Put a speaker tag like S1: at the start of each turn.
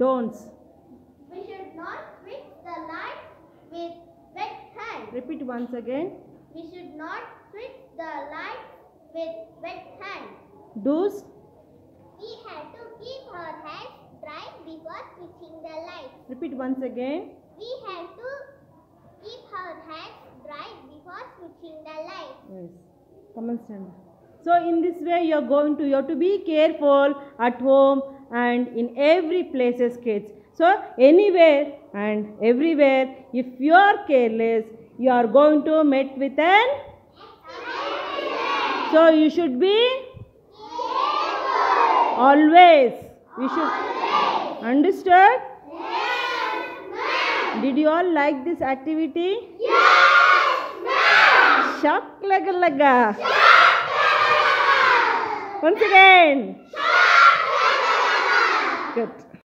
S1: don'ts.
S2: We should not switch the light with wet hands.
S1: Repeat once again.
S2: We should not switch the light with wet hands.
S1: Do's.
S2: We have to keep our hands dry before switching the light.
S1: Repeat once again.
S2: We have to keep our hands dry before switching the light.
S1: Yes. Come and stand. So in this way you are going to you have to be careful at home and in every places kids. So anywhere and everywhere if you are careless you are going to meet with an so you should be always. We should understood? Did you all like this activity? Yes. shock laga laga once again market.